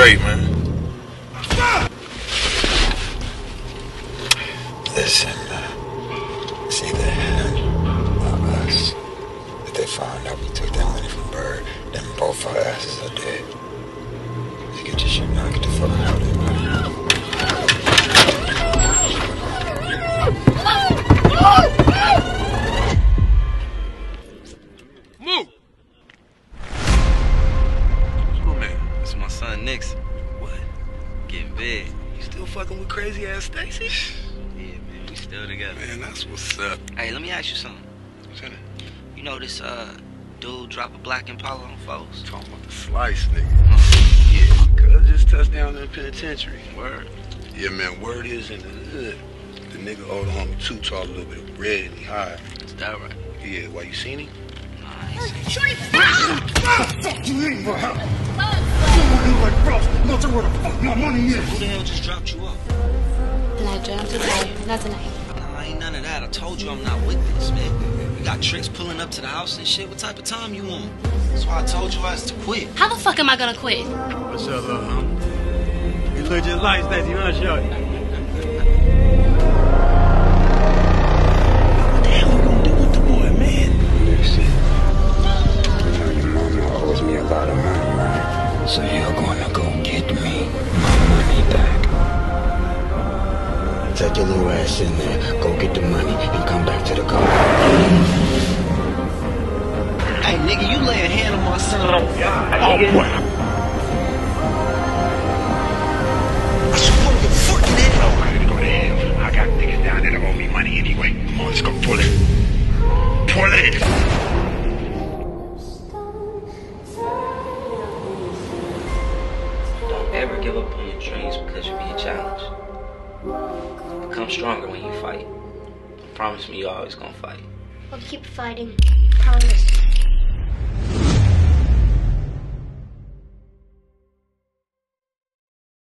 straight, man. Listen, uh, it's either him us. If they find out we took that money from Bird, then both our asses are dead. You get your shit now, get the fuck out of here. It's my son Nix. What? Getting big. You still fucking with crazy ass Stacy? Yeah, man, we still together. Man, that's what's up. Hey, let me ask you something. You know this uh dude drop a black Impala on folks? Talking about the slice, nigga. Yeah, cuz just touched down in the penitentiary. Word. Yeah, man, word is in the hood. The nigga owed a homie too tall, a little bit of bread, and he high. Is that right? Yeah, why you seen him? Nah, I ain't seen Shorty, stop! Fuck you ain't for help. Someone who like Frost where the fuck oh, my money is. Who the hell just dropped you off? Elijah, I'm too tired. Not tonight. Nah, ain't none of that. I told you I'm not with this, man. You got tricks pulling up to the house and shit. What type of time you on? That's why I told you I was to quit. How the fuck am I gonna quit? What's up, little homie? You look just like Stacy, huh, shorty? Take your little ass in there, go get the money, and come back to the car. Hey, nigga, you lay a hand on my son. Oh, oh boy. I support your fucking head. I'm ready to go to hell. I got niggas down there that owe me money anyway. Come on, let's go pull it. Pull it. Don't ever give up on your dreams because you're being challenged. Become stronger when you fight. Promise me you're always gonna fight. I'll keep fighting. Promise.